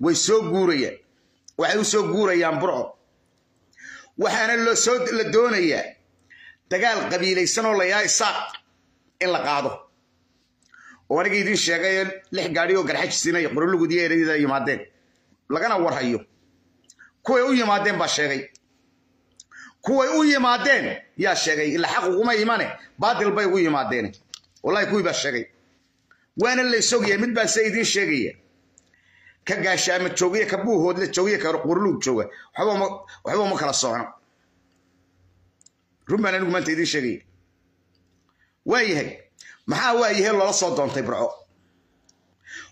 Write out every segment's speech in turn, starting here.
Way soo guurayaan waxay u soo guurayaan burco waxaana loo soo la doonayaa dagaal qabiilaysan oo la yahay saaq in la qaado. Oo aniga idiin sheegay lix gaadhi oo garxajisiinay qorolugud iyo yimaadeen lagana warhayo. Kuway u yimaadeen baa sheegay kuway u yimaadeen. Yaa sheegay ila xaq uguma imane baadil bay ugu yimaadeen. Wallahi kuwii baa sheegay. Waana la isogaya mid baa se idiin sheegaya. Ka gaashaama joogiya ka buuhoodla joogiya ka qorlug jooga. Waxba ma waxba ma kala socno run baan anigu maanta idiin sheegaya waa maxaa waa yahay loola soo doontay burco?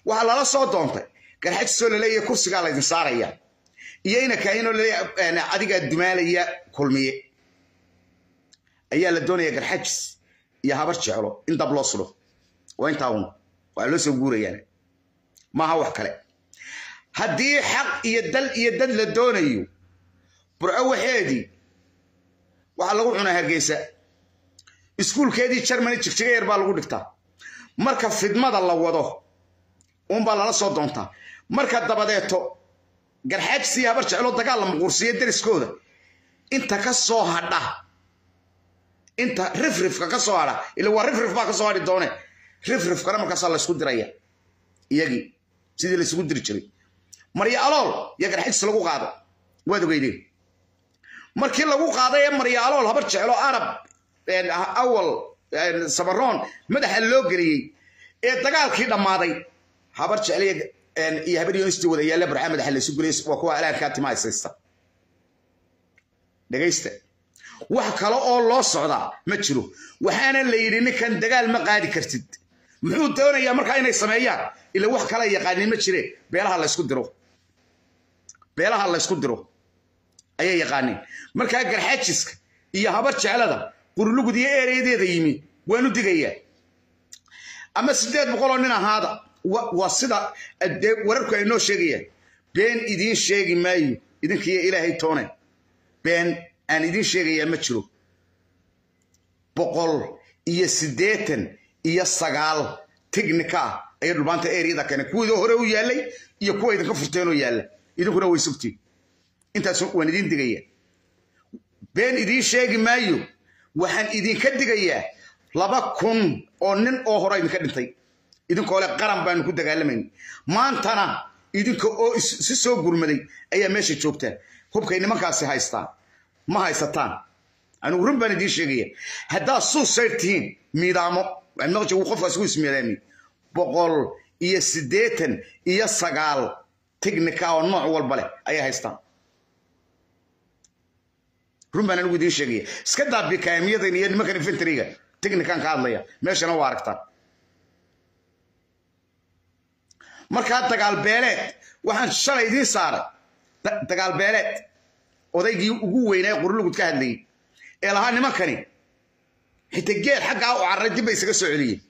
Waxaa loola soo doontay. Garxajisoo la leeyahay kursigaa laydin saaraya iyo ina kaahinoo la leeyahay adigaa dumaalaya kulmiye. Ayaa la doonaya garxajis iyo habar jeclo in dab loo sudo waa intaa un waa loo soo guurayaan. Maaha wax kale. Haddii xaq iyo dal iyo dad la doonayo burco waxeedii waxaa lagu cunaa hargeysa. Iskuulkeedii germany jigjiga yar baa lagu dhigtaa. Marka fidmada la wado uunbaa lala soo doontaa. Marka dabadeeto garxaajisii habar jeclo dagaal la muquursiiyo deriskooda inta ka soo hadha. Inta rifrifka ka soo hadha. Ila waa rifrif baa ka soo hadhi doone. Rifrifkana markaasaa laysku diraya. Iyagii sidii laysugu diri jiray. Marya alool iyo garxajis lagu qaado. Waad ogeydeen markii lagu qaaday ee marya alool habar jeclo arab awal samaroon madaxa loo geliyey ee dagaalkii dhammaaday. Habar jecliya iyo habar yonistii wada yaalla barca madaxa laysu geliyey. Waa kuwa alaankaa tima haysaysta dhegaysta wax kale oo loo socdaa ma jiro. Waxaana la yidhi ninkan dagaal ma qaadi kartid. Muxuu doonayaa markaa inay sameeyaan? Ila wax kala yaqaanin ma jire. Beelaha laysku diro. Beelaha laysku diro. Ayay yaqaaniin. Markaa garxajiska iyo habar jeclada qurlugud iyo ereyadeeda yimi waanu digayaa. Ama siddeed boqoloo nin ahaada waa sida wararku ay noo sheegayaan. Been idiin sheegi maayo idinkiiyo ilaahay toone been aan idiin sheegayaa ma jiro boqol iyo siddeetan iyo sagaal tignika. Ah ayay dhulbaanta eryada keenay kuwii hore u yaallay iyo kuwa idinka furteenoo yaalla idinkuna way sugtiin intaas waan idiin digaya been idiin sheegi maayo waxaan idinka digayaa laba kun oo nin oo hore idinka dhintay idinkoo le qaran baanu ku dagaalamayna maantana idinka oo si soo gurmaday ayaa meesha joogtaan hubkay nimankaasi haystaan. Ma haysataan. Anigu run baan idiin sheegaya haddaad suusayr tihiin miidaamo maqji uu qofkaas ku ismiidaami boqol iyo siddeetan iyo sagaal tignika oo nooc walba leh ayay haystaan. Run baan anigu idiin sheegaya iska daa bikaamiyadan iyo nimankan infentriga tignikan ka hadlaya. Meeshana waa aragtaan. Markaa dagaal beeleed waxaan shalay idiin saaray dagaal beeleed odaygii ugu weynaa qurlugud ka hadlayay ee lahaa nimankani xita geed xaggaa u cararay dib bay isaga soo celiyeen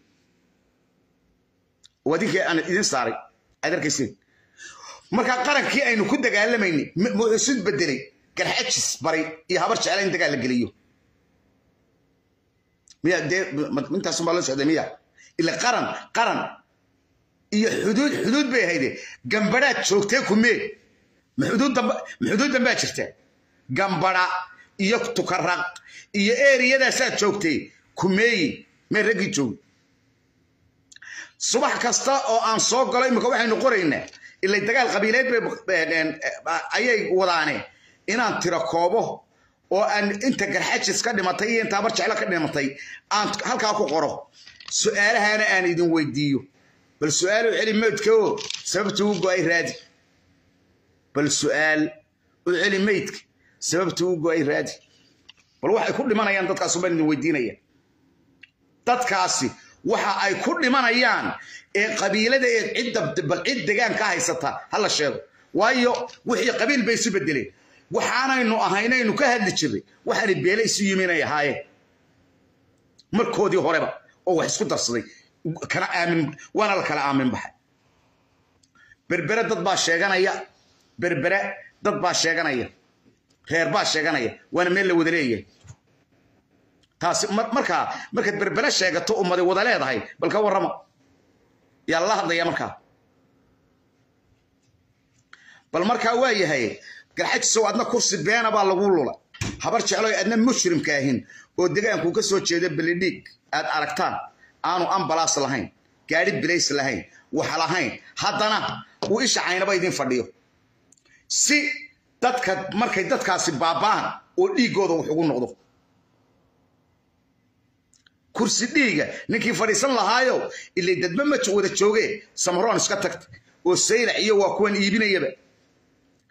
waa aan idiin saaray aad arkayseen markaa qarankii aynu ku dagaalamaynay muxusid bedelay garxajis baray iyo habar jecla in dagaal la geliyo miya dee intaasun baa loo socday miya ila qaran qaran iyo xuduud xuduud bay ahayde gambadhaad joogtee kumee ma xuduud dambaa jirta gambadha iyo tukaraq iyo eriyadaasaad joogtay kumeeyi mee raggii joogi subax kasta oo aan soo galo imika waxaynu qoraynaa ilay dagaal qabiileed ayay wadaane inaan tiro koobo oo aan inta garxajis ka dhimatay iyo inta habar jeclo ka dhimatay aan halkaa ku qoro. Su'aalahana aan idin weydiiyo. Bal su'aal u celi meydka oo go'ay raadi بل سؤال سبب سببته إيه وقوي رادي؟ بل واحد كل ما نيان تتكاسو بين الودين ايان تتكاسي. واحد أي كل ما نيان اي قبيلة اي عدة بل عدة قان كاهي ستا هلا الشيخ وأيو وحي قبيل بيسي بدلي. وحانا إنو أهينا إنو كهد لتشري وحالي بيلي سيومين اي هاي. مركو دي هوريبا. أو حسكو درصدي كان آمن. وأنا لكلا آمن بحي. بربرة دد باشيغان ايان berbere dad baa sheeganaya reer baa sheeganaya waana meel la wada leeyahay. Taasi markaa markaad berbere sheegato ummadi wada leedahay bal ka warrama yaa la hadlaya markaa bal markaa waa yahay garxajisow adna kursi beena baa lagu lula. Habar jecloy adna mushrimka ahin oo degaanku ka soo jeeda belidhiig aad aragtaan aanu ambalaas lahayn gaadhi bilays lahayn wax lahayn haddana uu isha caynaba idin fadhiyo si dadka markay dadkaasi baaba'an oo dhiiggooda wax ugu noqdo. Kursi dhiiga ninkii fadhiisan lahaayo ilay dadba ma wada jooge samaroon iska tagta. Oo saylac iyo waa kuwan iibinayaba.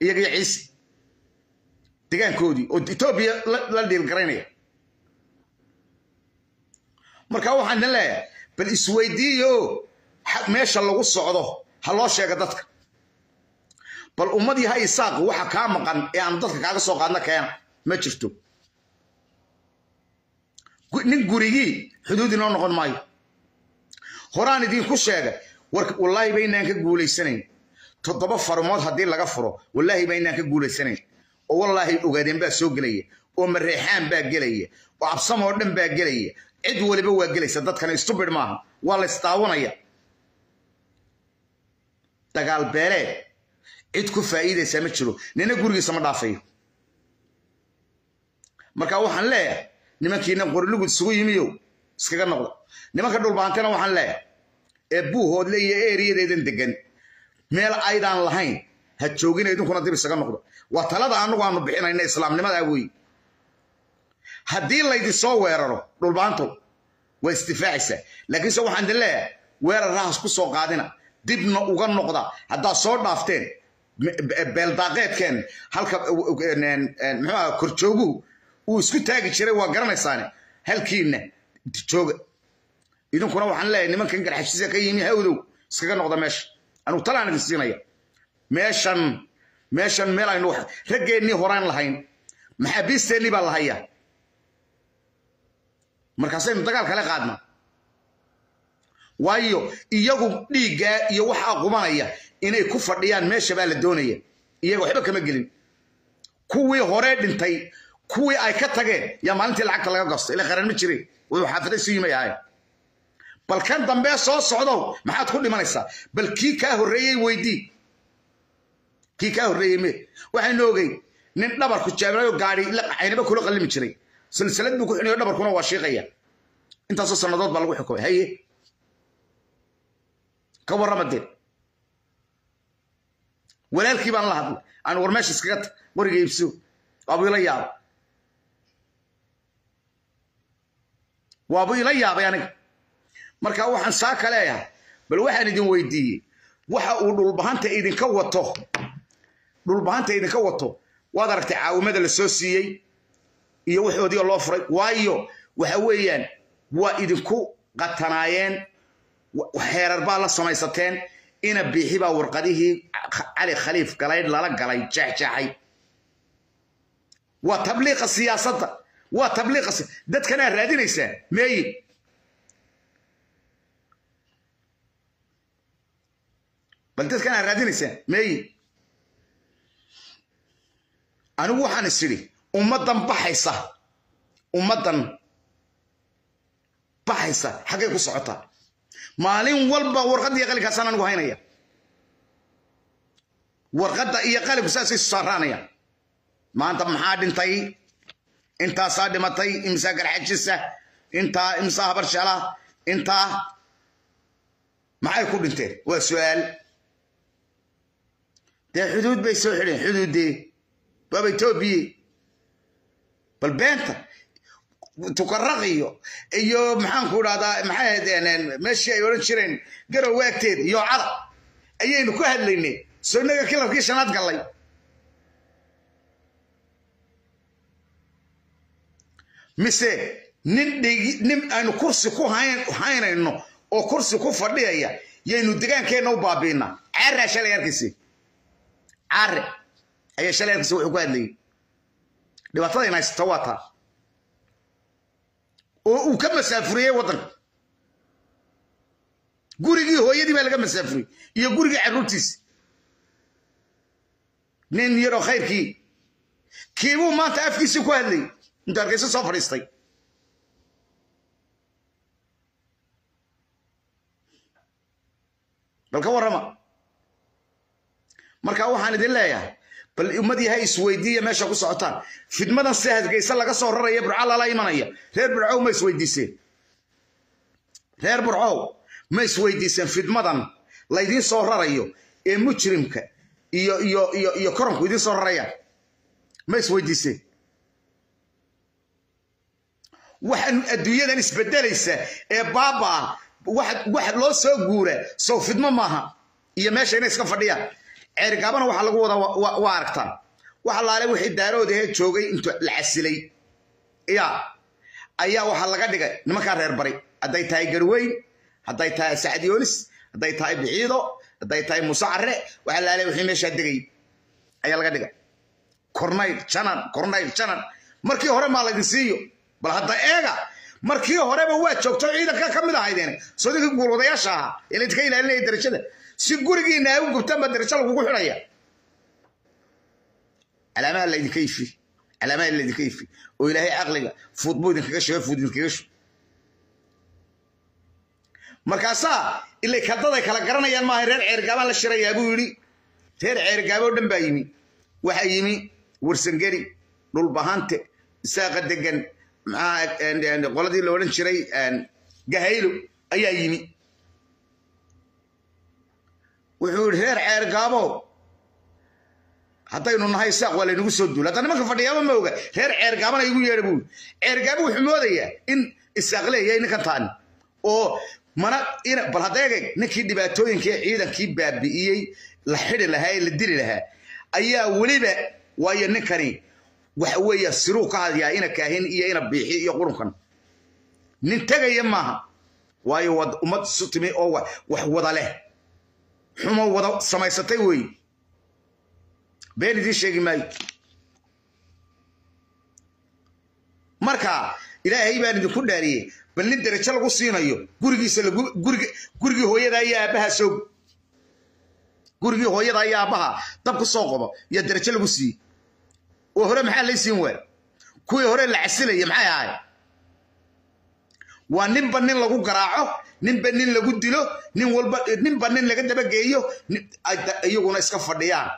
Iyaga ciise. Degaankoodii oo etoobiya la dhiilgaraynaya marka waxaan idin leeyahay bal isweydiiyo meesha lagu socdo ha loo sheega dadka bal ummadii ha isaaq waxa kaa maqan ee aanu dadka kaaga soo qaadna keena ma jirto. Nin gurigii xuduud inoo noqon maayo. Horaan idinku sheegay wallaahi ba inaan ka guulaysanayn. Toddoba farmood haddii laga furo wallaahi ba inaan ka guulaysanayn. Oo wallaahi ogaadeen baa soo gelaya oo mareexaan baa gelaya oo absamoo dhan baa gelaya cid waliba waa gelaysa dadkana stubid maaha. Waa la isdaawanaya dagaal beeleed cid ku faa'iidaysaa ma jiro. Nina gurigiisa ma dhaafayo marka waxaan leeyahay nimankiina qorilugud isugu yimiyow iskaga noqda nimanka dhulbaantana waxaan leeyahay ee buuhoodle iyo eeriyadeedan degan meel aydaan lahayn ha joogina idinkuna dib isaga noqdo. Waa talada annagu aanu bixinayna islaamnimadaa weeye haddii laydin soo weeraro dhulbaanto waa isdifaacaysaa. Laakiinse waxaan idin leeyahay weerar rahas ku soo qaadina. Dibna uga noqda haddaad soo dhaafteen beeldaaqeedkeen halka muxuuaha korjooguhu uu isku taagi jiray waa garanaysaane halkiinna jooga idinkuna waxaan leeyahay nimankan garxashisa ka yimi hawdow iskaga noqda meesha anugu talaan idin siinaya. Meeshan meeshan meel aynu raggeennii horaan lahayn. Maxaabiisteennii baa la hayaa. Markaasaynu dagaal kala qaadna waayo iyagu dhiiggaa iyo waxaa qubanaya meesha baa la doonaya iyaga waxba kama gelin kuwii hore dhintay kuwii ay ka tageen yaa maalintii lacagta laga gosto ila qaran ma jirin wuxuu xaafaday su yimay ahayn bal kan dambee soo socdow maxaad ku dhimanaysaa bal kii kaa horreeyey weydii kii kaa horreeyey me waxaynu ogey nin dhabarku jaabinayo gaadhi caynaba kula qallimi jiray silsilad buu ku xiniyo dhabarkuna waa shiiqaya intaasoo sannadood baa lagu xukumay haye ka warrama dee walaalkii baan la hadlay. Aan war meesha iskaga ta wariga iibso. Waabu ila yaabay. Waabu ila yaabay aniga. Marka waxaan saa ka leeyahay bal waxaan idin weydiiyey. Waxa uu dhulbahanta idinka wato dhulbahanta idinka wato waad aragtay caawimada la soo siiyey iyo waxoodii loo furay. Waayo waxa weeyaan waa idinku qatanaayeen xeerar baa la samaysateen ina biixi baa warqadihii cali khaliif galaydh lala galay jeexjeexay waa tabliiqa siyaasadda waa tabliiqa dadkanaa raadinaysaan meeyi bal dadkanaa raadinaysaan meeyi anigu waxaan is idhi ummaddan baxaysa ummaddan baxaysa xaggay ku socotaa maalin walba warqadda iyo qalinkaasaan anigu haynaya. Warqadda iyo qalinku saasay isu saaraanayaan maanta maxaa dhintay? Intaasaa dhimatay? Imsaa garxajisa? Intaa imsaa habarshala intaa maxay ku dhinteen? Waa su'aal. Dee xuduud bay soo xidheen xuduuddee waaba etoobiye bal beenta tukaraqiyo iyo maxaanku dhahdaa maxay ahaydeen meeshii ay odhan jireen garow waagteed iyo cada ayaynu ku hadlaynay. Soo inaga kilabkii shanaad gallay. Mise nin dhigi nin aynu kursi ku haynayno oo kursi ku fadhiyaya yaynu degaankeenna u baabiinaa. Caarraa shalay arkiisi caare ayaa shalay arkiisi wuxuu ku hadlayay. Dhibaatada in haysata waa taa oo uu ka masaafuriyey waddanka gurigii hooyadii baa laga masaafuriyey iyo gurigii carruurtiisi nin yaroo khayrkii kiibuu maanta afkiisii ku hadlay intuu hargeyso soo fadhiistay. Balka warrama. Marka waxaan idin leeyahay bal ummad yahay isweydiiya meesha ku socotaan. Fidmadan se hargeysa laga soo raraya burco lala imanaya. Reer burcow ma isweydiiseen. Reer burcow ma isweydiiseen fidmadan laydiin soo rarayo ee mujrimka iyo iyo iyo iyo koronku idiin soo raraya. Ma isweydiiseen. Waxaan adduunyadan isbedelaysa ee baaba wax loo soo guura sow fidmo maaha iyo meesha inay iska fadhiyaan ceergaabana waxaa lagu wadaa waa aragtaan. Waxa laale wixii daarood ahee joogay intu la casilay ya ayaa waxaa laga dhigay. Nimankaa reer bari hadday tahay garweyn hadday tahay sacad yoonis hadday tahay biciido hadday tahay muuse care waxa laale wixii meeshaa degay ayaa laga dhigay. Kornayl janan kornayl janan markii hore maa laydin siiyo. Bal hadda eega markii horeba waa joogto ciidanka ka mid ahaydeen. Sodinkii guulwadayaasha ahaa. Ee ilaalinaya darajada si gurigiina ay u gubtaan baa darajo lagugu xidhaya. Calaamaha laydinka ifi calaamaha laydinka ifi. Oo ilaahay caqliga fuud buu idinkaga sheego fuud idinkaga shu markaasaa ilay kadaday kala garanayaan maaha reer ceergaabaan la shirayaa buu yidhi. Reer ceergaaboo dhan baa yimi. Waxaa yimi warsangeri dhulbahante isaaqa degan maxaa qoladii la odhan jiray gahaylo ayaa yimi wuxuu yidhi reer ceergaabo haddaynu nahay saaq waa laynagu soo duula hadda nimanka fadhiyaaba ma oga reer ceergaabana igu yeedha buu ceergaabo wuxuu moodayaa in isaaq leeyahay ninkan taani oo mana bal hadda egeg ninkii dhibaatooyinkii ciidankii baabi'iyey la xidi lahaa ee la dili lahaa ayaa weliba waayo ninkani waxa weeya siruu ka hadyaa ina kaahin iyo ina biixi iyo qurunkan nin tegaya maaha waayo waa ummad isu timi oo wax wada leh xumo wada samaysatay weeye been idiin sheegi maayo marka ilaahay baan idinku dhaariyey bal nin derajo lagu siinayo gurigiisa gurigii hooyada iyo aabbaha soog gurigii hooyada iyo aabbaha dab ku soo qobo iyo derajo lagu siiyey. Oo hore maxaa lay siin waa kuwii hore la casilaya maxay ahay waa ninba nin lagu garaaco ninba nin lagu dilo nin walba ninba nin laga dabageeyo iyaguna iska fadhiyaan.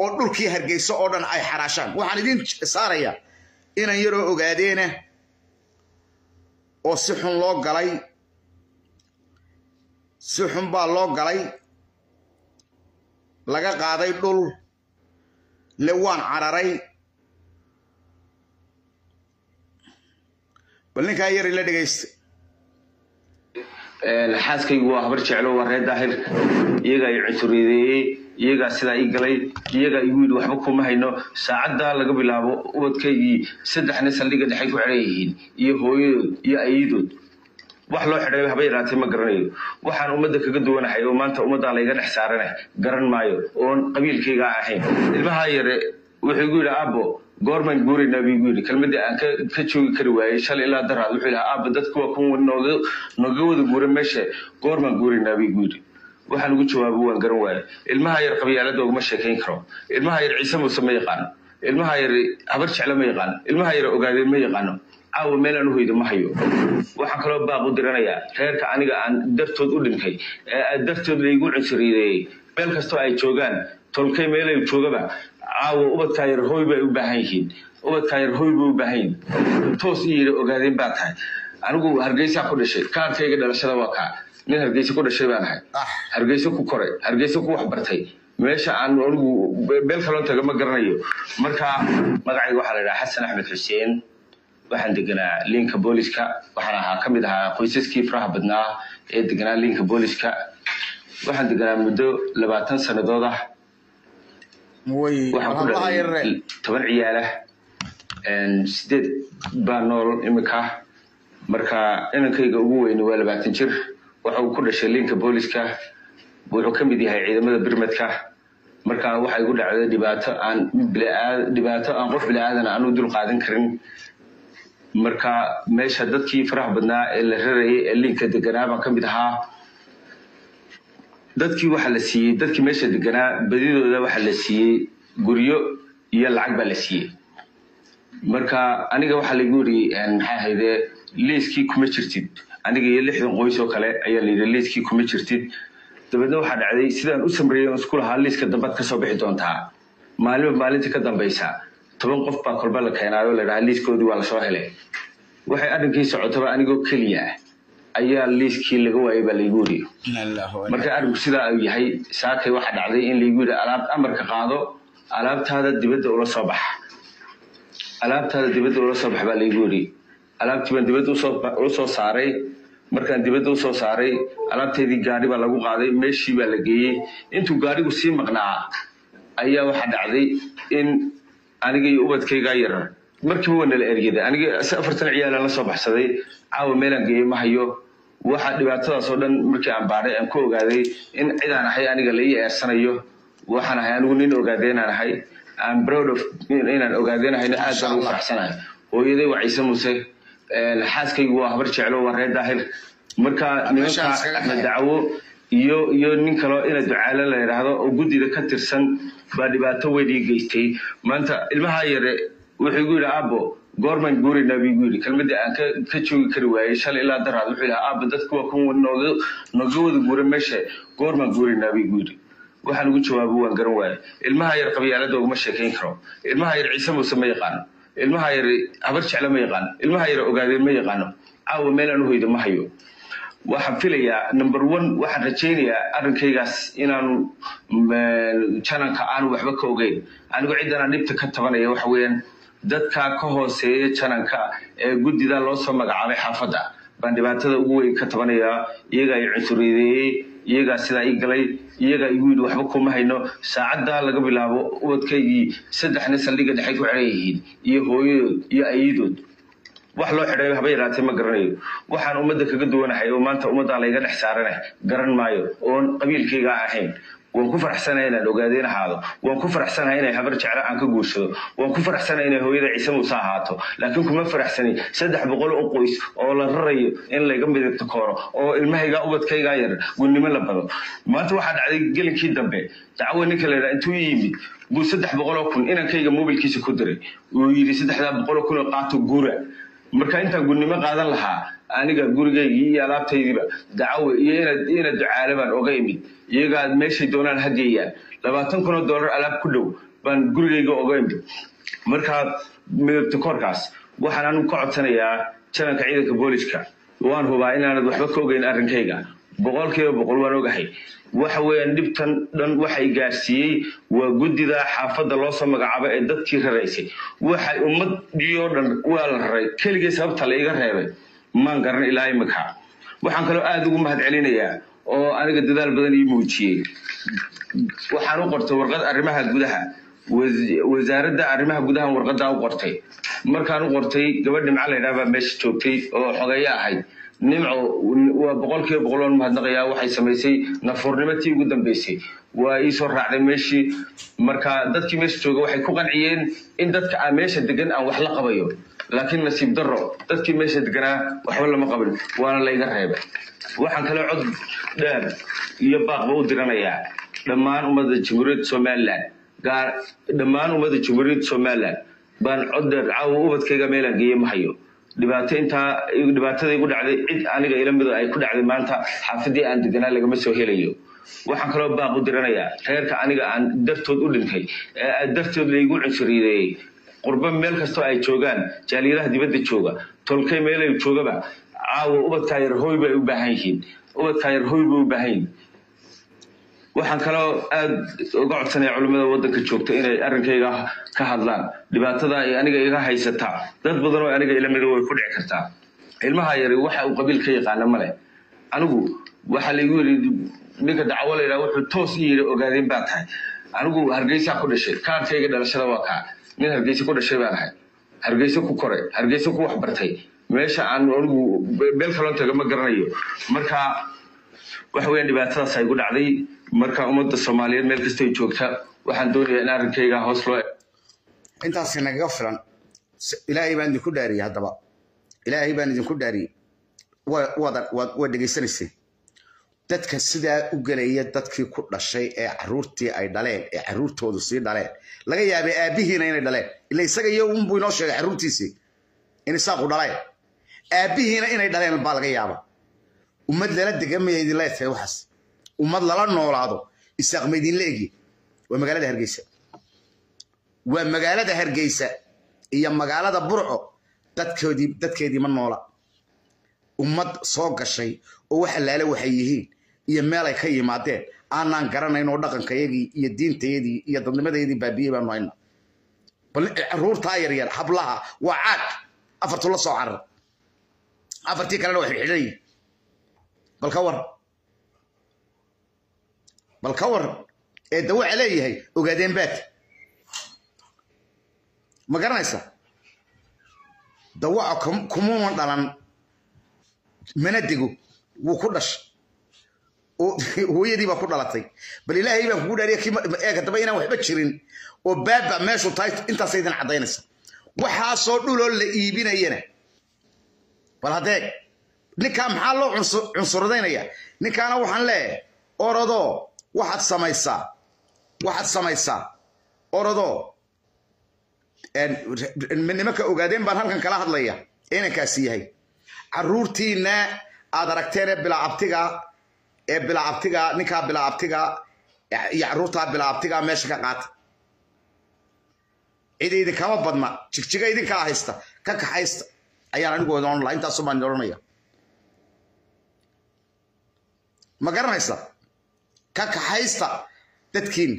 Oo dhulkii hargeyso oo dhan ay xaraashaan. Waxaan idiin saarayaa inan yaroo ogaadeena oo si xun loo galay si xun baa loo galay laga qaaday dhul le waan cararay. Bal ninkaa yar ila dhegaysta xaaskaygu waa habar jeclo waa reer daahir. Iyagaa i cunsuriyadeeyey iyagaa sidaa ii galay iyagaa igu yidhi waxba kuma hayno saacaddaa laga bilaabo ubadkaygii saddexna saldhiga dhexay ku xidhan yihiin iyo hooyadood iyo ayadood wax loo xidhay haba yaraatee ma garanayo. Waxaan ummadda kaga duwanahay oo maanta ummaddaa layga dhex saarana garan maayo oon qabiilkaygaa ahayn. Ilmahaa yare wuxuu igu yidhi aabbo goormaan guuraynaa buu yidhi kelmadii aan ka joogi kari waayey shalay ilaa daraad. Wuxuu yidhi aabba dadku waa kuwa nooga wada guura meesha goormaan guuraynaa buu yidhi waxaan ugu jawaabo waan garan waaye ilmaha yar qabyaalada uguma sheekayn karo. Ilmaha yar ciise muuse ma yaqaano ilmaha yar habar jeclo ma yaqaano ilmaha yar ogaadeen ma yaqaano caawa meel aan u hoydo ma hayo. Waxaan kaloo baaq u diranayaa reerka aniga aan dartood u dhintay dartood laygu cunsuriyeeyey meel kastoo ay joogaan tolkay meelay joogaba caawa ubadkaa yar hooy bay u baahan yihiin. Ubadkaa yar hooy bay u baahan yihiin. Toos i yidhi ogaadeen baa tahay. Anigu hargeysaa ku dhashay. Kaarkayga dhalashada waa kaa. Nin hargeysa ku dhashay baan ahay hargeysa ku koray. Hargeysa ku waxbartay meesha aan anigu meel kaloo taga ma garanayo. Marka magacayga waxaa la idhaha xasan axmed xuseen waxaan deganaa liinka booliska. Waxaan ahaa ka mid ahaa qoysaskii faraha badnaa ee deganaa liinka booliska. Waxaan deganaa muddo labaatan sannadood ah toban ciyaalah sideed baa nool imika marka inankayga ugu weyni waa labaatan jir waxa uu ku dhashay liinka booliska wuxuu ka mid yahay ciidamada birmadka. Marka waxa igu dhacday dhibaato aan dhibaato aan qof bili-aadan aan u dul qaadan karin. Marka meesha dadkii faraha badnaa ee la rarayay ee liinka deganaa baan ka mid ahaa dadkii waxa la siiyey dadkii meesha deganaa badidooda waxa la siiyey guryo iyo lacag baa la siiyey. Marka aniga waxaa laigu yidhi maxaa hayde liiskii kuma jirtid. Aniga iyo lixdan qoys oo kale ayaa layidhi liiskii kuma jirtid. Dabeedna waxaa dhacday sidaan u samreeyey oon isku lahaa liiska dambaad ka bixi doontaa. Maalinba maalinta ka dambaysa. Toban qof baa kolba la keenaayo la dhahaa liiskoodii waa la soo helay. Waxay arrinkii socotaba anigoo keliya ah ayaa liiskii laga waayay baa laygu marka arrinku sidaa uu yahay saakay waxaa dhacday in laygu yidhi alaab amarka qaado alaabtaada dibadda ula soo baxa. Alaabtaada dibadda ula soo bax baa laygu alaabtii baan dibadda u soo saaray. Markaan dibadda u soo saaray alaabteedii gaari baa lagu qaaday. Meeshii baa la geeyey. Intuu gaarigu sii maqnaa ayaa waxaa dhacday in aniga iyo ubadkaygaa yarar. Markiiba waa nala ergeday aniga afartan ciyaalaan la soo baxsaday. Caawa meelaan geeyey ma hayo waxa dhibaatadaas oo dhan markii aan baadhay aan ku ogaaday in cidaan ahay aniga la ii eersanayo waxaan ahay anigu nin ogaadey inaan ahay. Aan proud of inaan ogaadeenahayna aad baan ugu faraxsanahay. Hooyaday waa ciise muse xaaskaygu waa habar jeclo waa reer daahir marka nimanka axmed dacwo iyo iyo nin kaloo ina ducaale la yidhaahdo oo guddida ka tirsan baa dhibaato weyn ii geystay. Maanta ilmaha yare wuxuu igu yidhi aabo goormaan guuraynaa buu igu yidhi kelmadii aan ka joogi kari waayey shalay ilaa daraad wuxuu yidhi aabo dadku waa ku nooga wada guura meesha goormaan guuraynaa buu igu yidhi waxaan ugu jawaabo waan garan waaye. Ilmaha yar qabyaalada uguma sheekayn karo. Ilmaha yar ciise muuse ma yaqaano. Ilmaha yar habar jecle ma yaqaano. Ilmaha yar ogaadeen ma yaqaano. Caawa meelaan u ma hayo. Waxaan filayaa number one waxaan rajaynayaa arrinkaygaas inaanu jananka aanu waxba ka ogeyn. Anigu ciddanaan dhibta ka tabanaya waxa weeyaan dadka ka hooseeya jananka ee guddida loo soo magacaabay xaafadda. Baan dhibaatada ugu weyn ka tabanayaa iyagaa i cunsuriyadeeyey iyagaa sidaa ii galay iyagaa igu yidhi waxba kuma hayno saacaddaa laga bilaabo ubadkaygii saddexna saldhigga dhexay ku xidhan yihiin iyo hooyadood iyo ayadood wax loo xidhay haba yaraatee ma garanayo. Waxaan ummadda kaga duwanahay oo maanta ummaddaa layga dhex saaranay. Garan maayo oon qabiilkayga ahayn waan ku faraxsanahay inaan ogaadeen ahaado. Waan ku faraxsanahay inay habar jeclo aan ka guursado waan ku faraxsanahay inay hooyada ciise muuse ahaato. Laakiin kuma faraxsani. Saddex boqol oo qoys oo la rarayo in layga midabto kooro oo ilmahayga ubadkaygaa yar gunnimo la bado. Maanta waxaa dhacday gelinkii dambe. Dacwo ninka la yidhaha intuu yimid buu saddex boqol oo kun inankayga mobilkiisa ku diray. Uu yidhi saddexdaa boqol oo kun oo qaato guura. Marka intaan gunnimo qaadan lahaa aniga gurigaygii iyo alaabtaydiiba dacawe iyo ina ducaale baan oga imid. Iyagaa meeshay doonaan ha geeyaan labaatan kun oo dollar alaab ku dhow baan gurigayga oga imid. Marka midabta koorkaas waxaan anigu ka codsanayaa jananka ciidanka booliska waan hubaa inaanad waxba ka ogeyn arrinkayga. Boqolkiiba boqol waan ogahay. Waxa weeyaan dhibtan dhan waxay gaarsiiyey waa guddida xaafadda loo soo magacaabo ee dadkii raraysay waxay ummadii oo dhan waa la raray. Keligii sababta la iga reebay maan garan ilaa imika waxaan kaloo aada ugu mahad celinayaa oo aniga dadaal badan ii muujiyey. Waxaan u qortay warqad arrimaha gudaha. Wasaaradda arrimaha gudahan warqadaa u qortay. Markaan u qortay gabadh nimco laydhaha baa meesha joogtay oo xogeeyo ahayd. Nimco waa boqolkiiba boqoloon mahadnaqayaa waxay samaysay nafuurnimo tii ugu dambeysay. Waa ii soo raacday meeshii. Marka dadkii meesha jooga waxay ku qanciyeen in dadka meesha degan aan wax la qabayo laakiin nasiib darro dadkii meesha deganaa waxba lama qabin. Waana layga reebay. Waxaan kale cod dheer iyo baaqba u diranayaa. Dhammaan ummadda jamhuuriyadda somalilan dhammaan ummadda jamhuuriyadda somalilan baan cod dheer caawa ubadkayga meelaan geeye dhibaato intaa dhibaatada igu dhacday cid aniga ila mido ay ku dhacday maanta xaafadii aan deganaa lagama soo helayo. Waxaan kaloo baaq u diranayaa reerka aniga aan dartood u dhintay dartood laygu cunsuriyeeyey qurba meel kastoo ay joogaan jaaliyadaha dibadda jooga tolkay meelay joogaba caawa ubadkaa yar hooy bay u baahan yihiin ubadkaa yar hooy bay u baahan yihiin. Waxaan kaloo aada uga codsanaya culimmada waddanka joogta inay arrinkayga ka hadlaan dhibaatada ay aniga iga haysata dad badan oo aniga ila mida way ku dhici kartaa. Ilmaha yari waxa uu qabiil ka yaqaana male anigu waxaa laygu yidhi ninka dacwo layidhaha wuxuu toos ii yidhi ogaadeen baa tahay. Anigu hargeysaa ku dhashay kaarkayga dhalashada waa kaa nin hargeysa ku dhashay baan ahay hargeysa ku koray hargeysa ku waxbartay. Meesha aan anigu meel kaloon taga ma garanayo. Marka waxa weeyaan dhibaatadaas ay gu dhacday. Marka ummadda soomaaliyeed meel kastay joogta waxaan doonayaa in arrinkayga hoos loo intaasi nagaga filan. Ilaahay baan idinku dhaariyey haddaba. Ilaahay baan idinku dhaariyey. Waa dhegaysanaysay dadka sidaa u gelaya dadkii ku dhashay ee caruurtii ay dhaleen ee caruurtoodu sii dhaleen laga yaabay aabbihiina inay dhaleen. Ila isaga iyo unbuu inoo sheegay caruurtiisii in isaaqu dhaleen. Aabbihiina inay dhaleen baa laga yaaba ummad lala degan maya idin leetahay waxaas. Ummad lala noolaado isaaq maydinla egye waa magaalada hargeysa. Waa magaalada hargeysa iyo magaalada burco dadkoodii dadkeedii ma noola. Ummad soo gashay oo wax allaale waxay yihiin iyo meel ay ka yimaadeen aanaan garanayn oo dhaqankayagii iyo diintayadii iyo dadnimadayadii baabiyey baanu hayna bal caruurtaa yaryar hablaha waa caag afartu la soo carar afartii kalena waa xidhan yihiin bal ka war bal ka war ee dawaca leeyahay ogaadeen baad ma garanaysa dawaca kumuman dhalan mana dego wuu ku dhashay hooyadii baa ku dhalatay. Bal ilaahay baan kugu dhaariya eeg haddaba inaan waxba jirin oo baaba meeshu tahay intaasay idin waxaasoo dhuloo la iibinayana. Bal haddee ninkaa maxaa loo cunsuradaynaya? Ninkaana waxaan leeyahay orodoo waxaad samaysaa. Waxaad samaysaa. Orodoo. Nimanka ogaadeen baan halkan kala hadlaya inankaasi yahay. Caruurtiina aad aragteen ee bilaabtiga ee bilaabtiga ninkaa bilaabtiga iyo caruurtaa bilaabtiga meesha ka qaata. Cid idinkama badna. Jigjiga idinkaa haysta ka kaxaysta ayaan anigu odhan laha intaasu baan odhanaya ma garanaysa? Ka kaxaysta dadkiina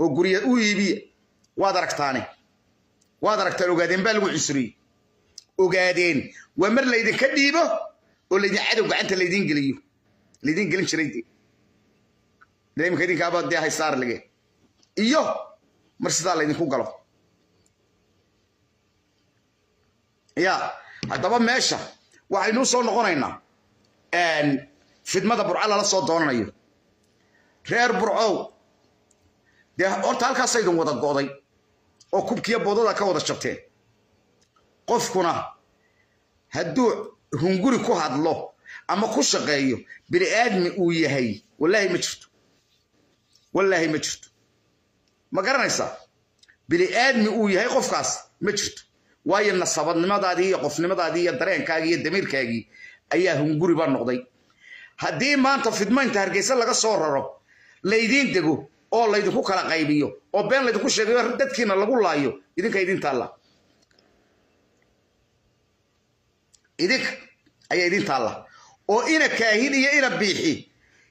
oo gurya u iibiya waad aragtaane. Waad aragtaan ogaadeen baa lagu cunsuriyey ogaadeen. Waa mar laydinka dhiibo oo laydin cadow gacanta laydin geliyo laydin gelin jiray de imika idinkaaba dee haysaar lige iyo mar sidaa laydinku galo. Ya haddaba meesha waxaynuu soo noqonaynaa fidmada burco lala soo doonanayo reer burcow dee horta halkaasa idin wada go'day oo kubkiiyo boodada ka wada jabteen qofkuna hadduu hunguri ku hadlo ama ku shaqeeyo. Bini aadmi uu yahay. Wallaahi ma jirto. Wallaahi ma jirto. Ma garanaysaa bini aadmi uu yahay qofkaas ma jirto. Waayo nasabadnimadaadii iyo qofnimadaadii iyo dareenkaagii iyo damiirkaagii ayaa hunguriba noqday. Haddii maanta fidmaynta hargeysa laga soo raro laydiin dego oo laydinku kala qaybiyo oo been laydinku sheegayo dadkiina lagu laayo idinka idin taalla. Idinka ayaa idin taalla oo ina kaahin iyo ina biixi.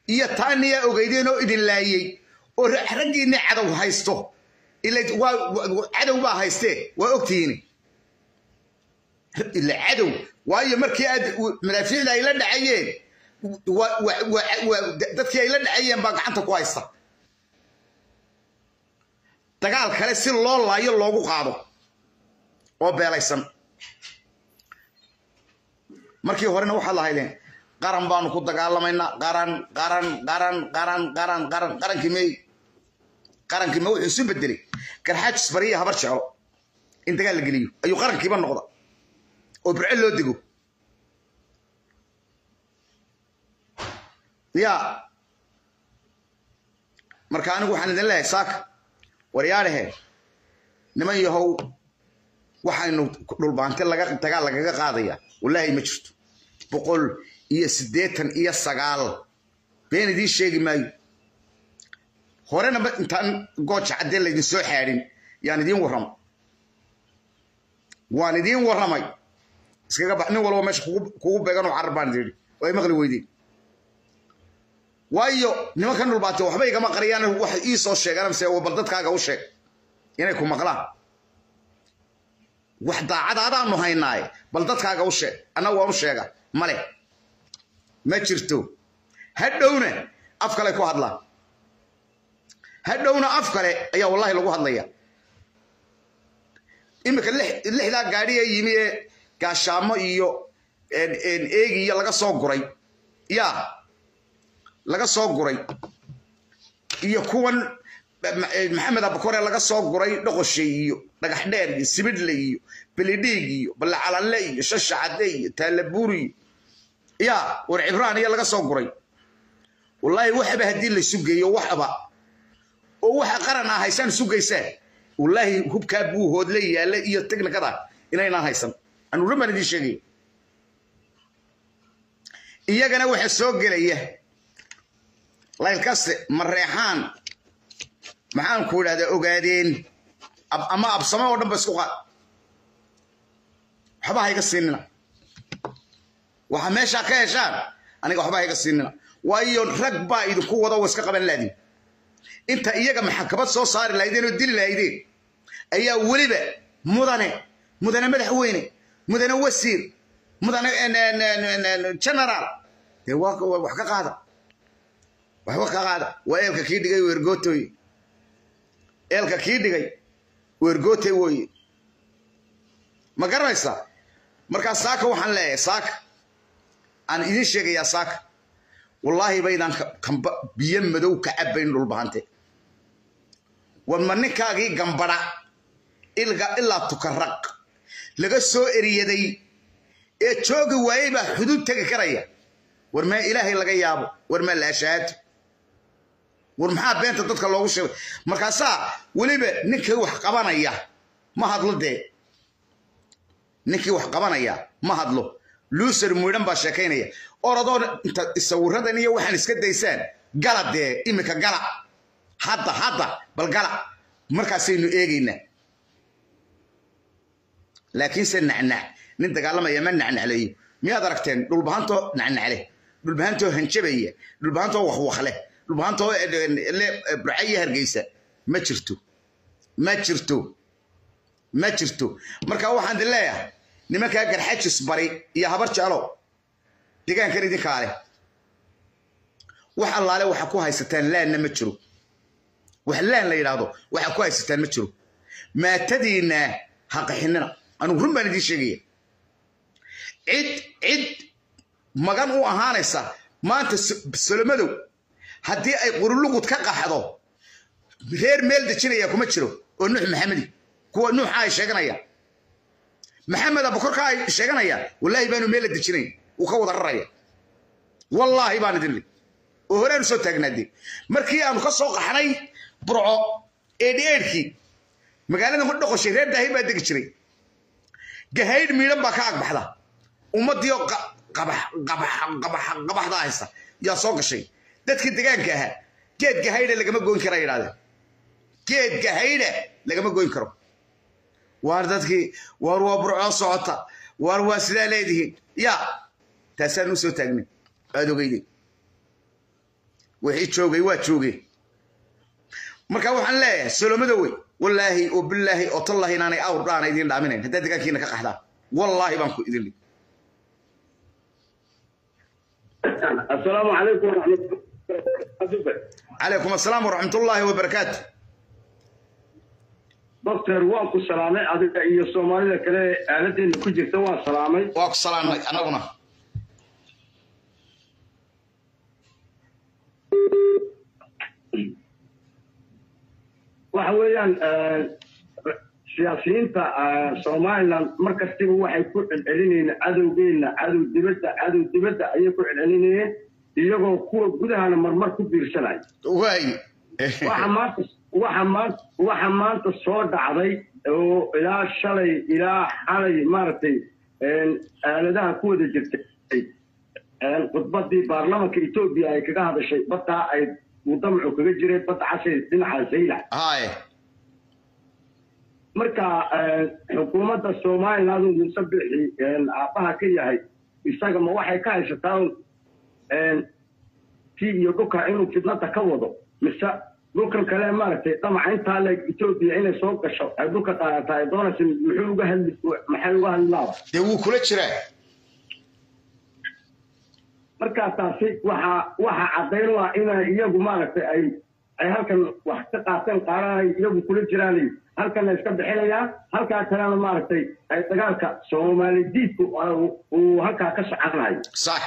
Iyo taaniyaa ogeydeen oo idin laayey oo raggiinni cadow haysto. Cadow baa haystee waa ogtihiin cadow waayo markii aad madaafiicda ay la dhacayeen dadkii ay la dhacayeen baa gacanta ku haysta. Dagaal kale si loo laayo loogu qaado oo beelaysan. Markii horena waxaad lahaydeen qaran baanu ku dagaalamaynaa. Qaran qaran qaran qaran qaran qaran qarankii meey qarankii ma wuxuu isu bedelay garxaajis bariya habar jeclo in dagaal la geliyo. Ayuu qarankiiba noqda. Oo burce loo dego. Ya. Marka anigu waxaan idin leeyahay saaka waryaadhahe niman yahow waxaynu dhulbaante dagaal lagaga qaadaya wallaahi ma jirto. Boqol iyo siddeetan iyo sagaal. Been idiin sheegi maayo. Horena intaan gooja caddee laydin soo xaadhin yaan idiin warramay waan idiin warramay. Iskaga ba nin walba meesha kugu beeganoo carar baan idin oo ay maqli weydeen. Waayo nimankan dhulbaate waxba igama qariyaan wax ii soo sheegaan mise bal dadkaaga u sheeg inay ku maqlaan. Wax daacad adaanu haynaaye bal dadkaaga u sheeg annaga waan u sheega male ma jirto hadhowna af kale ku hadlaan hadhowna af kale ayaa wallahi lagu hadlaya. Iminka lixdaa gaadhi ee yimi ee gaashaamo iyo eegi iyo laga soo guray. Ya laga soo guray. Iyo kuwan maxamed abakore laga soo guray dhoqoshe iyo dhagax dheer iyo sibidhle iyo belidhiig iyo ballacalanle iyo shashacade iyo taalabuuri iyo ya war cibraan iyo laga soo guray. Wallaahi waxaba haddii laysu geeyo waxaba oo waxa qaran ah haysaan isu geysaan wallaahi hubkaa buu hoodle yaalla iyo teknikada inaynaan haysan. Anuurin baan idiin sheegaya iyagana waxa soo gelaya laylkaste mareexaan maxaan ku idhahdaa ogaadeen? Ama absame oo dhan ba isku qaad waxba ha iga siinina waxa meeshaa ka heshaan? Aniga waxba ha iga siinina waayo rag baa idinku wada oo iska qaban laadin inta iyaga maxakamad soo saari lahaydeen oo dili lahaydeen ayaa weliba mudane mudane madaxweyne mudane wasiir mudane generaal dee wax ka qaada. Waxba ka qaada. Waa eelka kii dhigay weergootoy eelka kii dhigay weergoote wooye. Ma garanaysaa? Markaa saaka waxaan leeyahay saaka aan idiin sheegayaa saaka wallaahi baydaan biyo madow ka cabayn dhulbahante war ma ninkaagii gambadha ilga ilaa tukaraq laga soo eriyaday ee joogi waayey baa xuduud tegi karaya. War maa ilaahay laga yaabo war maa laashahaato war maxaa beenta dadka loogu sheegay? Markaasaa weliba ninkii wax qabanaya ma hadlo dee. Ninkii wax qabanaya ma hadlo luuser muidhan baa sheekaynaya. Orodoo inta sawiradan iyo waxaan iska daysaan gala dee imika gala. Hadda hadda bal gala. Markaasaynu eegaynaa. Laakiinse nacnac nin dagaalamaya ma nacnacleeyo. Miyaad aragteen dhulbahantoo nacnacle. Dhulbahantoo hanjabaya dhulbahantoo waxwakle dhulbahantoo burcayo hargeysa. Ma jirto. Ma jirto. Ma jirto. Marka waxaan leeyahay nimankaa garxajis bari iyo habar jeclo degaankan idinkaa leh wax allaale waxa ku haysataan laanna ma jiro. Wax laan la yidhaahdo waxa ku haysataan ma jiro. Maatadiinna ha qaxinina anugu run baan idiin sheegaya. Cid cid magan u ahaanaysa maanta solomadow haddii ay qurulugud ka qaxdo reer meel dejinaya kuma jiro oo nuux maxamedi kuwa nuuxa ay sheeganayaan maxamed abukorka ay sheeganayaan wallaahi baanu meel la dejinayn uu ka wada raraya. Wallaahi baan idin oo horeanu soo taagnaadee markii aanu ka soo qaxnay burco eedheedhkii magaalada ku dhoqoshay reer daahi baa degi jiray. Gahaydh miidhan baa ka agbaxda ummaddiioo qa- qabax qabax qabax qabaxda haysta yaa soo gashay. Dadkii degaanka ahaa geed gahaydha lagama goyn kara yidhahdeen geed gahaydha lagama goyn karo waar dadkii waar waa burcoo socota waar waa sidaa leedihiin yaa taasaan u soo aad ogeyde. Wixii joogay waa jooge marka waxaan leeyahay solomadowey wallaahi oo bilaahi oo tallaahi inaanay awr dhaana idin dhaaminayn haddaad degaankiina ka qaxdaan wallaahi baan ku idin li asalaamu calaykum calaykum asalaam waraxmatullaahi wabarakaatu doctor waa ku salaamay adiga iyo soomaalida kale aaladeenna ku jirta waa salaamay. Waa ku salaamay anaguna. Waxa weeyaan eh, siyaasiyiinta eh, somalilan mar kastiba waxay ku celcelinayeen cadowgeenna cadow dibadda cadow dibadda ayay ku celcelinayeen iyagoo kuwa gudahana marmar ku biirsanaya waay waxa maanta waxa maanta soo dhacday oo ilaa shalay ilaa xalay maaragtay aaladaha ku wada jirtay. Khudbadii baarlamanka etoobiya ay kaga hadashay baddaa ay mudamacu kaga jiray badda cashay dhinaca zaylac haye marka xukuumadda somaliland uu muuse bixi aabaha ka yahay isaga ma waxay ka haysataa kii iyo dhulka inuu fidnada ka wado mise dhulkan kale maaragtay damaca intaa leeg etoobiya inay soo gasho ay dhulka qaadataa ay doonaysa muxuu uga hadli maxay uga hadlaaba dee wuu kula jiraa markaa taasi waxa waxa caddayn u ah inay iyagu maaragtay ay ay halkan wax ka qaateen qaarana ay iyagu kula jiraan halkana iska bixinayaan halkaa kalena maaragtay ay dagaalka soomaali diidku uu halkaa ka soconayo sax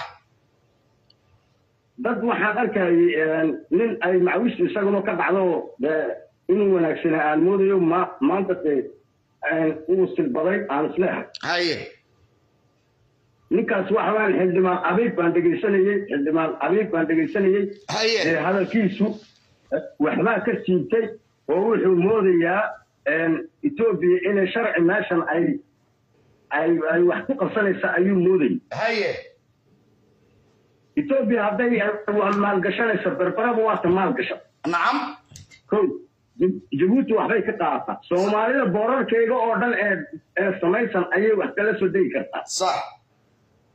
dad waxaan arkayay nin ay macwistu isaguna ka dhacdo dee inuu wanaagsanaa aan moodayo ma maanta dee uu silbaday aan isleehay haye ninkaas waxa weeyaan xildhibaan abiib baan dhegaysanayey xildhibaan abiib baan dhegaysanayay haye hadalkiisu waxbaa ka siibtay oo wuxuu moodayaa etoobiya inay sharci meeshan ay ay ay wax ku qabsanaysa ayuu moodayay haye etoobiya hadday maalgashanayso berberaba waata maalgashan nacam Jib- jabuuti waxbay ka qaadataa. Soomaalida boorarkeyga oo dhan ee samaysan ayay wax kala soo degi kartaa. Sax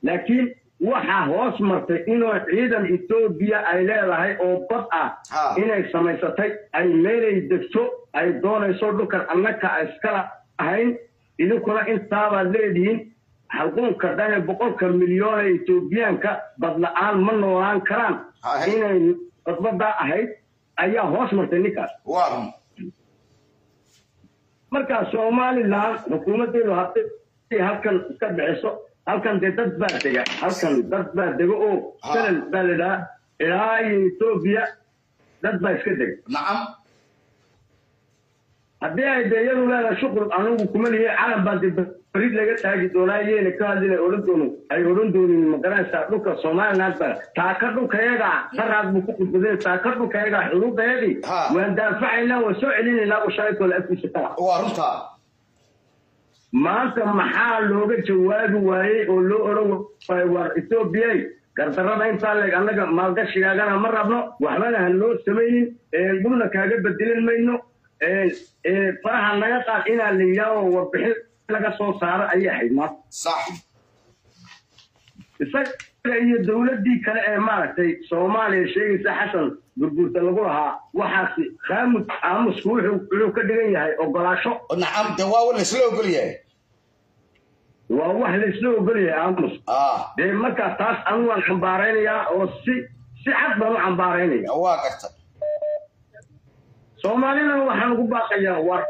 laakiin waxaa hoos martay inuu ciidan etoobiya ay leedahay oo bad ah inay samaysatay ay meelay degto ay doonayso dhulkan annaka iskala ahayn idinkuna intaabaad leedihiin halquunka dhane boqolka milyoon ee etoobiyaanka badla-aan ma noolaan karaan. Inay khudbadaa ahayd ayaa hoos martay ninkaas. Markaa somalilan xukuumaddeedu hadday halkan ka bixiso halkan dee dad baa dega halkan dad baa dego oo sanad baa la idhaha ilaa iyo etoobiya dad baa iska dega. Nacam haddii ay dee iyadu leedahay shuqul anigu kuma lihi calan baa dee barid laga taagi doonaa iyayna ka hadlina odhan doono. Ay odhan doonin ma garanaysaa dhulka somaliland baa. Taaka dhulkayaga daraad buu ku khudbaday taaka dhulkayaga xuduudayadii waan daafacaynaa waan soo celinaynaa u shalaytoola afkiisa kala waa runtaa maanta maxaa looga jawaabi waayey oo loo odhan waayey war etoobiya gardarrada intaa leeg annaga maalgashigaagana ma rabno. Waxbana ha noo samaynin ee dhulna kaaga bedelan mayno faraha naga qaad inaa la yidhaaho warbixin laga soo saaro ayay ahayd maanta isaga iyo dowladdii kale ee maaragtay soomaaliya sheegaysa xasan gurguurta lagu lahaa waxaasi khaamud aamusku wuxuu ka dhigan yahay ogolaasho nacam de waa laysla ogol yahay. Waa wax laysla ogolyahay aamus dee markaa taas anu waan cambaaraynayaa oo si si cad baan u cambaaraynaya waa gartay soomaalidana waxaan ugu baaqayaa war.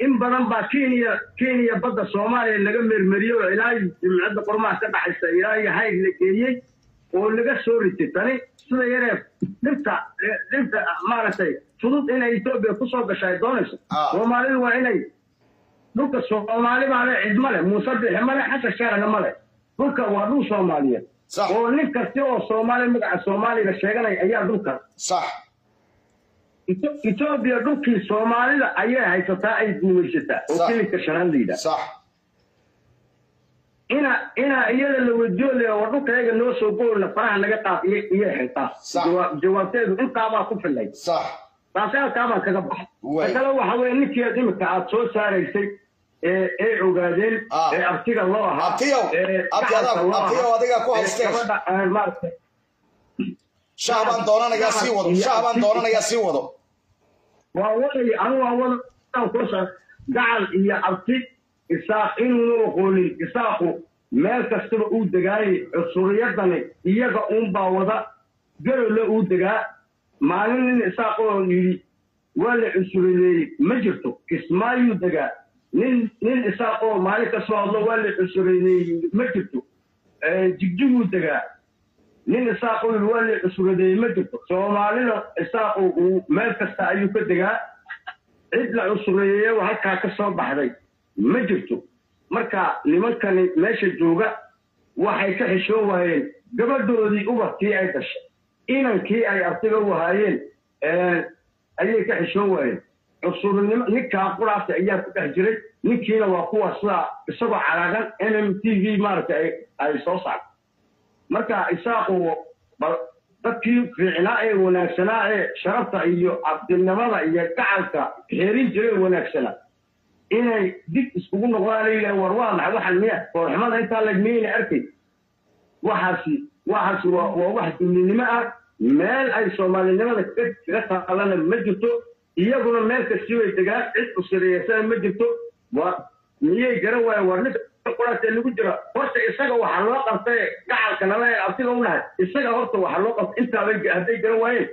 In badan baa kenya kenya badda soomaaliya laga mermeriyey oo ilaa jimcadda qormaha ka dhaxaysa ilaa iyo hayg la geeyey oo laga soo ritay. Tani sida yaree dhibta dhibta maaragtay fudud inay etoobiya ku soo gasha ay doonayso. Ah. soomaalidu waa inay dhulka soomaali baa le cid male muuse bixi male xasan sheerana male dhulka waa dhul soomaaliyeed oo nin kasti oo soomaali magaca soomaaliga sheeganaya ayaa dhulka. Sax etoobiya dhulkii soomaalida ayay haysataa ay guumaysataa oo yidhaah sax ina ina iyada la weydiyo le war dhulkayaga noo soo goolna faraha naga qaad iyo. Jawaab- jawaabteedu intaabaa ku filay taasi halkaabaan kaga baxay kale waxa weye ninkii aad imika aad soo saaraysay ee ee ogaadeen ee abtiga loo ahaa ku baan doonanayaa sii wado baan doonanayaa sii wado waa waday anu waa wadan kusa gacal iyo abti isaaq inuuna aqoonin isaaqu meel kastaba uu degaayay cusuriyadani iyaga uunbaa wada garowle uu degaa maalin nin isaaq oo yidhi waa la cusuriyeeyey ma jirto kismaayuu degaa nin nin isaaq oo maalin ka soo hadlo waa la cusuriyeeyey ma jirto jigjiguu degaa nin isaaqu yidhi waa la cusuradeeyey ma jirto soomaalida isaaqu uu meel kasta ayuu ka degaa. Cid la cusureeyeyo halkaa ka soo baxday. Ma jirto. Marka nimankani meesha jooga waxay ka xishoon waayeen gabadhoodii ubadkii ay dhashay inankii ay artiga wahaayeen ayay ka xishoon waayeen. Cusurnimo ninkaa quraasta ayaa ku dhex jiray. Ninkiina waa kuwa sidaa isagoo calaagan m t v maaragtay ay- soo saarto marka isaaqu dadkii fiicnaa ee wanaagsanaa ee sharafta iyo cabdinimada iyo gacalka xeerin jiray wanaagsanaa inay dib iskugu noqdaan leeyahay war waa maxay? Waxan miya foorxumada intaa leg miyayna arkay. Waxaasi waxaasi waa wax dulinimo ah. Meel ay soomaalinimada kaga taalana ma jirto. Iyaguna meel kastii way degaan cid usireeysana ma jirto. Miyay garan waaye war quraasee lagu jira horta isaga waxaa loo qabtay gacalka nala ee abtiga u nahay isaga horta waxaa loo qabtay intaabay hadday garan waayeen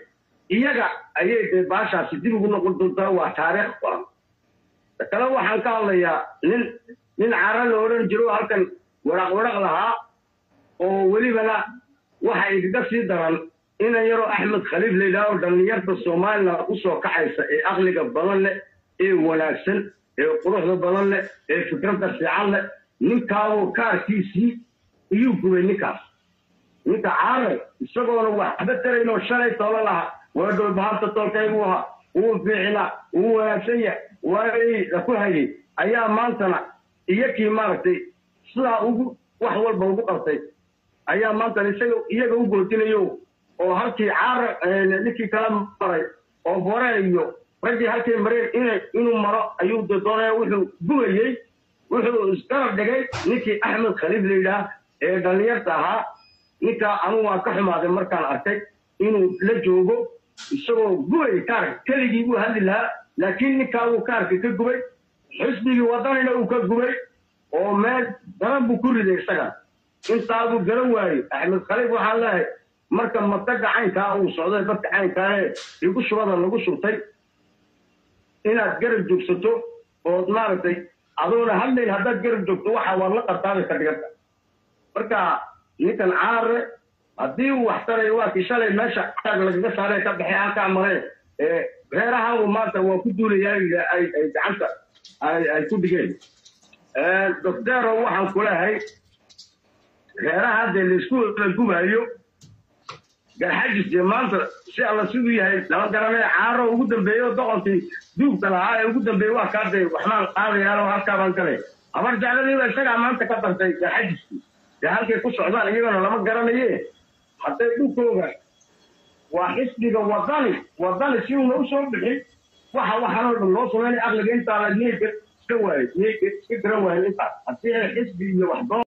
iyaga ayay dee baashaasi dib ugu noqon doontaa waa taariikh qoran kale waxaan ka hadlayaa nin nin cara la odhan jiro halkan waraq waraq lahaa oo welibana waxa igaga sii daran inan yaroo axmed khaliif la yidhaha oo dhallinyarta somalilan u soo kaxaysa ee aqliga badan leh ee wanaagsan ee quruxda badan leh ee fikradda fiican leh ninkaabuu kaarkiisii iyuu gubay ninkaas ninka caare isagoona waxba taraynoo shalay tolo lahaa waadhow bahanta tolkaygu ahaa wuu fiicnaa wuu wanaagsan yahay waay ku hayay ayaa maantana iyakii maaragtay sidaa ugu wax walba ugu qabtay ayaa maanta isaga iyaga u gootinayo oo halkii caara ninkii kala maray oo bore iyo raggii halkay mareen inuu maro ayuu doonaya wuxuu gugayey wuxuu isgarab dhigay ninkii axmed khaliif la yidhaah ee dhallinyarta ahaa ninkaa anugu waan ka xumaaday markaan arkay inuu la joogo isagoo gubay kaarka keligii buu hadli lahaa laakiin ninkaa uu kaarka ka gubay xisbigii wadanina uu ka gubay oo meel daran buu ku riday isaga. Intaabuu garan waayey axmed khaliif waxaan leehay marka mataga caynkaa uu socday dadka caynkaane igu shubada lagu shubtay inaad garab joogsato ood maaragtay adoona hadlayn haddaad garab joogto waxa waad la qartaabay ka dhiganta. Marka ninkan caare haddii uu wax tarayo waa kii shalay meesha caag lagaga saaree ka baxay halkaa maree reerahaanu maanta waa ku duulayaa ay gacanta ay ku dhigeen doctero waxaan ku leehay reeraha haddee la isku la gubaayo garxajis maanta si alla siduu yahay lama garanaya caaro ugu dambeeyo doqonkii duugka lahaa ee ugu dambeeyey waa kaa dee waxbaan qaadayaanoo halkaa baan galay. Habar jecladiiba isagaa maanta ka dartay garxajiskii dee halkay ku socdaan iyagana lama garanaye hadday dhulkooga waa xisbiga wadani wadani si uuna u soo bixin waxa waxaanoo dhan loo sameynay aqliga intaa la niyey ka waayey niyey ka garan waayey intaas haddii ay xisbi iyo wax